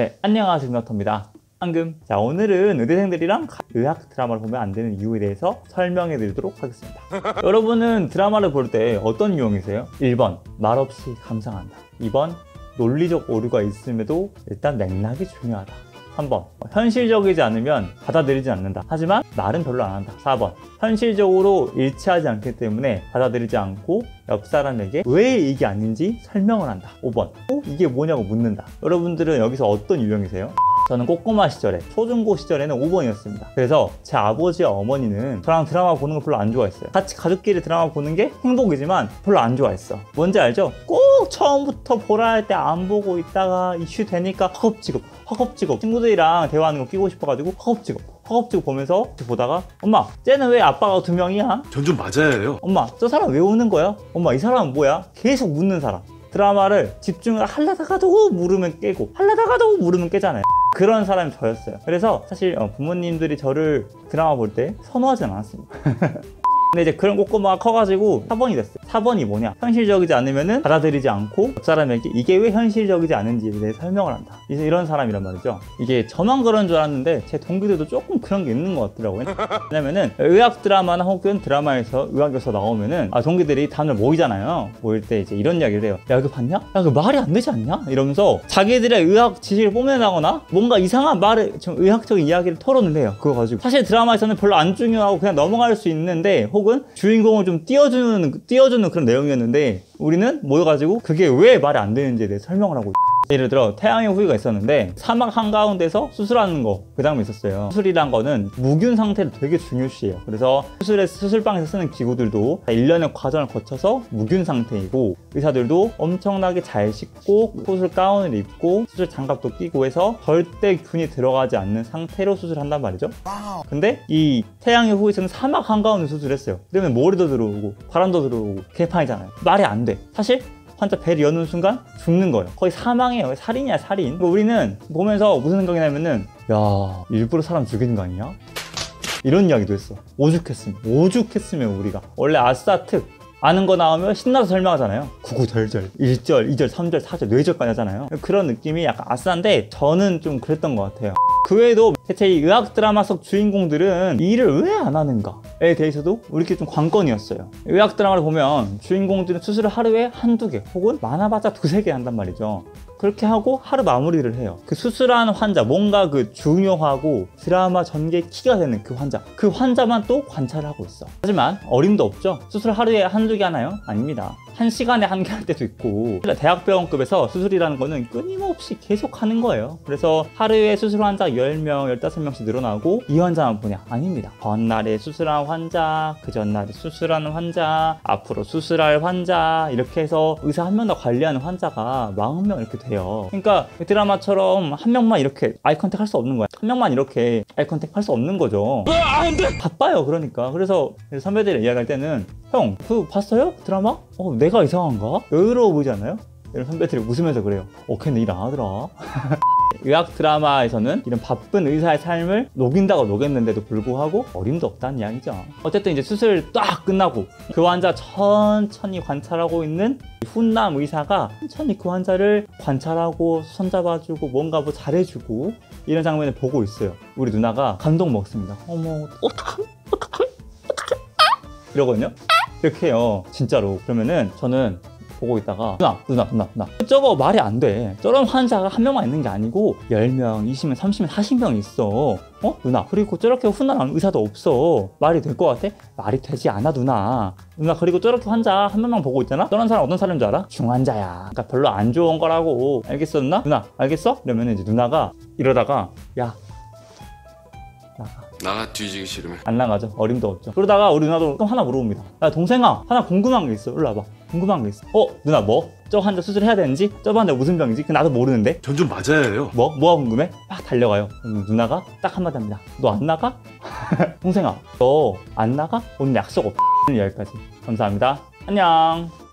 네, 안녕하세요 김나터입니다. 황금 자 오늘은 의대생들이랑 의학 드라마를 보면 안 되는 이유에 대해서 설명해 드리도록 하겠습니다. 여러분은 드라마를 볼 때 어떤 유형이세요? 1번 말없이 감상한다. 2번 논리적 오류가 있음에도 일단 맥락이 중요하다 3번. 현실적이지 않으면 받아들이지 않는다. 하지만 말은 별로 안 한다. 4번. 현실적으로 일치하지 않기 때문에 받아들이지 않고 옆 사람에게 왜 이게 아닌지 설명을 한다. 5번. 또 이게 뭐냐고 묻는다. 여러분들은 여기서 어떤 유형이세요? 저는 꼬꼬마 시절에 초중고 시절에는 5번이었습니다 그래서 제 아버지와 어머니는 저랑 드라마 보는 걸 별로 안 좋아했어요 같이 가족끼리 드라마 보는 게 행복이지만 별로 안 좋아했어 뭔지 알죠? 꼭 처음부터 보라 할 때 안 보고 있다가 이슈 되니까 허겁지겁 허겁지겁 친구들이랑 대화하는 거 끼고 싶어가지고 허겁지겁 허겁지겁 보면서 보다가 엄마 쟤는 왜 아빠가 두 명이야? 전 좀 맞아야 해요. 엄마 저 사람 왜 오는 거야? 엄마 이 사람은 뭐야? 계속 묻는 사람 드라마를 집중을 하려다가도 물으면 깨고 하려다가도 물으면 깨잖아요 그런 사람이 저였어요. 그래서 사실 어, 부모님들이 저를 드라마 볼 때 선호하진 않았습니다 근데 이제 그런 꼬꼬마가 커가지고 4번이 됐어요. 4번이 뭐냐? 현실적이지 않으면은 받아들이지 않고 옆 사람에게 이게 왜 현실적이지 않은지에 대해 설명을 한다. 이제 이런 사람이란 말이죠. 이게 저만 그런 줄 알았는데 제 동기들도 조금 그런 게 있는 것 같더라고요. 왜냐면은 의학 드라마나 혹은 드라마에서 의학에서 나오면은 아 동기들이 다들 모이잖아요. 모일 때 이제 이런 이야기를 해요 야 이거 봤냐? 야그 말이 안 되지 않냐? 이러면서 자기들의 의학 지식을 뽐내나거나 뭔가 이상한 말을 좀 의학적인 이야기를 토론을 해요. 그거 가지고. 사실 드라마에서는 별로 안 중요하고 그냥 넘어갈 수 있는데 혹은 주인공을 좀 띄워주는 띄워주는 그런 내용이었는데 우리는 모여가지고 그게 왜 말이 안 되는지에 대해 설명을 하고 있어요. 예를 들어 태양의 후예가 있었는데 사막 한가운데서 수술하는 거그 다음에 있었어요. 수술이란 거는 무균 상태를 되게 중요시해요. 그래서 수술에 수술방에서 쓰는 기구들도 1년의 과정을 거쳐서 무균 상태이고 의사들도 엄청나게 잘 씻고 수술 가운을 입고 수술 장갑도 끼고 해서 절대 균이 들어가지 않는 상태로 수술한단 말이죠. 근데 이 태양의 후예에서는 사막 한가운데 수술했어요. 그러면 모래도 들어오고 바람도 들어오고 개판이잖아요. 말이 안 돼. 사실 환자 배를 여는 순간 죽는 거예요. 거의 사망이에요. 살인이야, 살인. 우리는 보면서 무슨 생각이 나면은, 야, 일부러 사람 죽이는 거 아니냐? 이런 이야기도 했어. 오죽했으면. 오죽했으면 우리가. 원래 아싸 특. 아는 거 나오면 신나서 설명하잖아요. 구구절절, 1절, 2절, 3절, 4절, 4절까지 하잖아요. 그런 느낌이 약간 아싸인데 저는 좀 그랬던 것 같아요. 그 외에도 대체 이 의학 드라마 속 주인공들은 일을 왜 안 하는가에 대해서도 우리끼리 좀 관건이었어요. 의학 드라마를 보면 주인공들은 수술을 하루에 한두 개 혹은 많아봤자 두세 개 한단 말이죠. 그렇게 하고 하루 마무리를 해요. 그 수술한 환자, 뭔가 그 중요하고 드라마 전개 키가 되는 그 환자, 그 환자만 또 관찰을 하고 있어. 하지만 어림도 없죠. 수술 하루에 한두 개 하나요? 아닙니다. 한 시간에 한 개 할 때도 있고 대학병원급에서 수술이라는 거는 끊임없이 계속 하는 거예요 그래서 하루에 수술 환자 10명, 15명씩 늘어나고 이 환자만 보냐? 아닙니다 전날에 수술한 환자, 그 전날에 수술하는 환자 앞으로 수술할 환자 이렇게 해서 의사 한 명 더 관리하는 환자가 40명 이렇게 돼요 그러니까 그 드라마처럼 한 명만 이렇게 eye contact 할 수 없는 거야 한 명만 이렇게 eye contact 할 수 없는 거죠 바빠요 그러니까 그래서 선배들이 이야기할 때는 형, 그 봤어요? 드라마? 어, 내가 이상한가? 여유로워 보이지 않아요? 이런 선배들이 웃으면서 그래요. 어, 걔는 일 안 하더라. 의학 드라마에서는 이런 바쁜 의사의 삶을 녹인다고 녹였는데도 불구하고 어림도 없다는 이야기죠. 어쨌든 이제 수술 딱 끝나고 그 환자 천천히 관찰하고 있는 훈남 의사가 천천히 그 환자를 관찰하고 손잡아주고 뭔가 뭐 잘해주고 이런 장면을 보고 있어요. 우리 누나가 감동 먹습니다. 어머, 어떡해, 어떡해, 어떡해, 이러거든요. 이렇게 해요. 진짜로. 그러면은 저는 보고 있다가 누나, 누나, 누나, 누나. 저거 말이 안 돼. 저런 환자가 한 명만 있는 게 아니고 10명, 20명, 30명, 40명 있어. 어? 누나. 그리고 저렇게 훈훈한 의사도 없어. 말이 될 것 같아? 말이 되지 않아, 누나. 누나, 그리고 저렇게 환자 한 명만 보고 있잖아? 저런 사람 어떤 사람인 줄 알아? 중환자야. 그러니까 별로 안 좋은 거라고. 알겠어, 누나? 누나, 알겠어? 이러면 이제 누나가 이러다가 야, 나가. 나가 뒤지기 싫으면 안 나가죠. 어림도 없죠. 그러다가 우리 누나도 또 하나 물어봅니다. 야, 동생아, 하나 궁금한 게 있어. 일로 와봐. 궁금한 게 있어. 어, 누나 뭐? 저 환자 수술해야 되는지? 저번 환자 무슨 병이지? 그 나도 모르는데. 전 좀 맞아야 해요. 뭐? 뭐가 궁금해? 막 달려가요. 누나가 딱 한마디 합니다. 너 안 나가? 동생아, 너 안 나가? 오늘 약속 없. 여기까지. 감사합니다. 안녕.